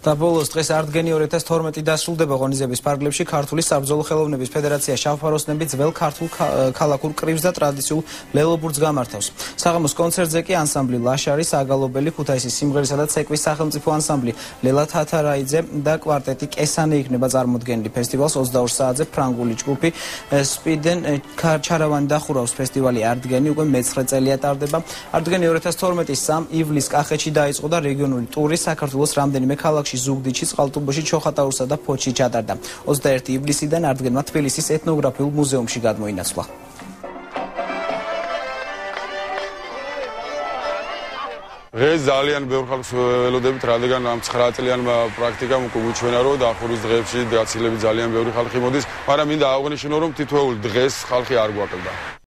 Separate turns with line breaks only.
და ბოლოს დღეს არტგენი 2012 დასრულდება ღონისძიების პარკლებში ქართული საბრძოლო ხელოვნების ფედერაცია შავფაროსნები ძველ ქართულ ქალაქურ კრივს და ტრადიციულ ლელობურთს გამართავს. საღამოს კონცერტზე კი ანსამბლი ლაშარი, საგალობელი, ქუთაისის სიმღერისა და ცეკვის სახელმწიფო ანსამბლი ლელა თათარაიძე და კვარტეტი კესანი იქნება წარმოდგენილი ფესტივალს 22 საათზე ფრანგული ჯგუფი სპიდენ ჩარავანი დახურავს ფესტივალი არტგენი უკვე მე-9 წელია ტარდება. არტგენი 2012-ის 3 ივლისს კახეთში დაიწყო და რეგიონული ტური საქართველოს რამდენიმე ქალაქში ზუგდიდში, წყალტუბოში, ჩოხატაურსა და ფოჩში ჩატარდა. 21 ივლისიდან არტგენმა თბილისის ეთნოგრაფიულ მუზეუმში გადმოინაცვლა.
ეს ძალიან ბევრ ხალხს ველოდებით, რადგან ამ 9 წლიან პრაქტიკამ უკვე უჩვენა, რომ დახურის დღეებში გაცილებით ძალიან ბევრი ხალხი მოდის, მაგრამ მინდა აღვნიშნო, რომ თითოეულ დღეს ხალხი არ გვაკლდა.